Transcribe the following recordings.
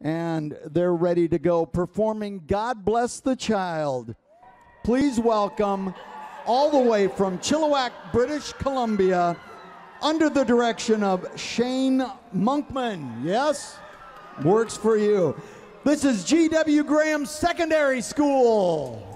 and they're ready to go performing God Bless the Child. Please welcome, all the way from Chilliwack, British Columbia, under the direction of Shane Monkman. Yes? Works for you. This is G.W. Graham Secondary School.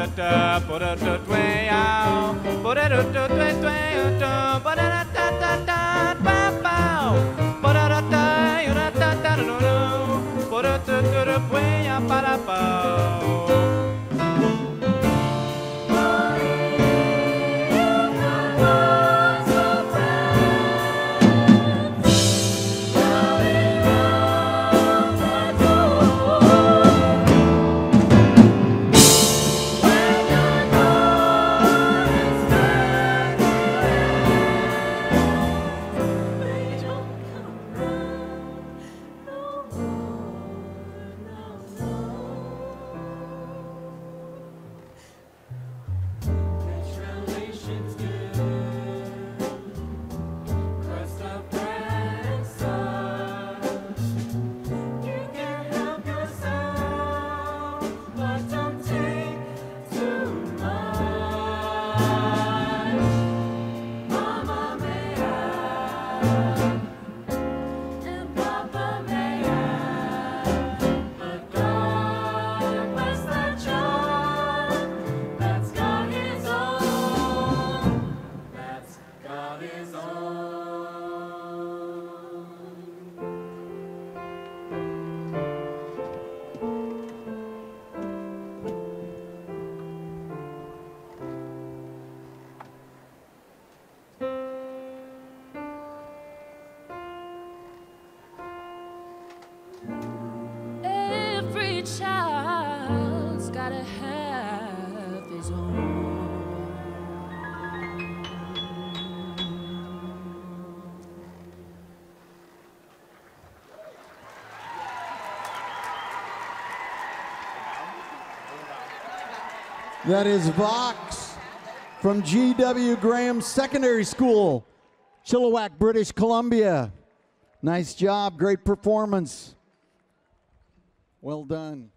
da da ba da da dway out put da da da dway dway da ba da da da da. Every child's gotta have his own. That is Vox from G.W. Graham Secondary School, Chilliwack, British Columbia. Nice job, great performance. Well done.